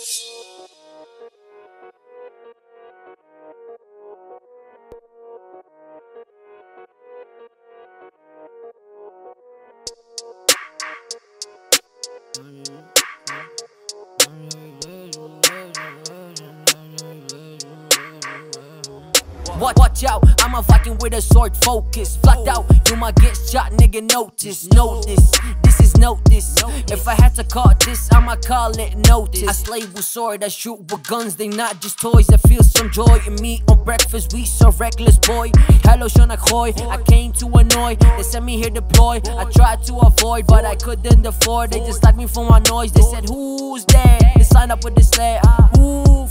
Watch, watch out, I'm a Viking with a sword focus. Flacked out, you might get shot, nigga. Notice, notice. This is notice. If I had to call this, I'ma call it notice. I slay with sword, I shoot with guns, they not just toys. I feel some joy in me on breakfast. We so reckless, boy. Hello, Shona Khoy. I came to annoy, they sent me here deploy. I tried to avoid, but I couldn't afford. They just like me for my noise. They said, Who's there? They signed up with this sled. Who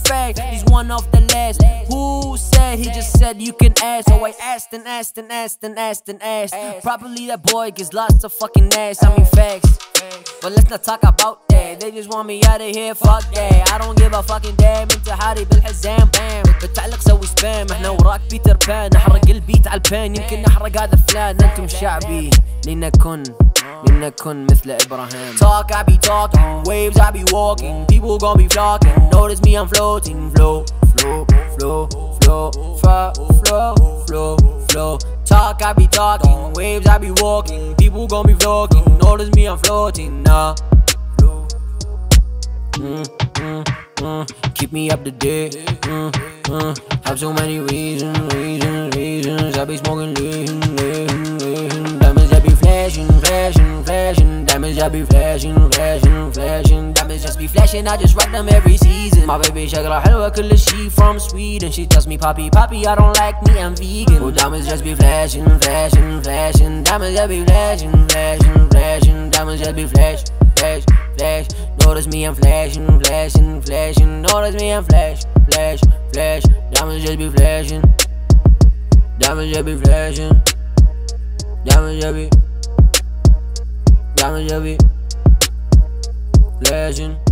Who said? He just said you can ask. So I asked and asked and asked and asked and asked. Probably that boy gets lots of fucking ass. I mean facts. But let's not talk about that. They just want me out of here. Fuck that. I don't give a fucking damn. انت حاري بالحزام بام بتعلق سوي سبام احنا وراك بيتر بان نحرق البيت على البان يمكن نحرق هذا فلان انتم شعبي لنكن لنكن مثل ابراهيم Talk I be talking waves I be walking people gon' be flocking notice me I'm floating flow flow flow flow flow flow flow flow Talk I be talking waves I be walking people gon' be vlogging notice me I'm floating nah Mm, mm, mm. Keep me up to date. Mm, mm. Have so many reasons, reasons, reasons. I be smoking lean, Diamonds just be flashing, flashing, flashing. Diamonds just be flashing, I just rock them every season. My baby shaking like hello, could she from Sweden? She tells me, Poppy, Poppy, I don't like me, I'm vegan. Well, diamonds just be flashing, flashing, flashing. Diamonds just be flashing, flashing, flashing. Diamonds just be flash, flash, flash. Notice me, I'm flashing, flashing, flashing. Notice me, I'm flash, flash, flash. Diamonds just be flashing. Diamonds just be flashing. Diamonds just be. Young yeah, legend.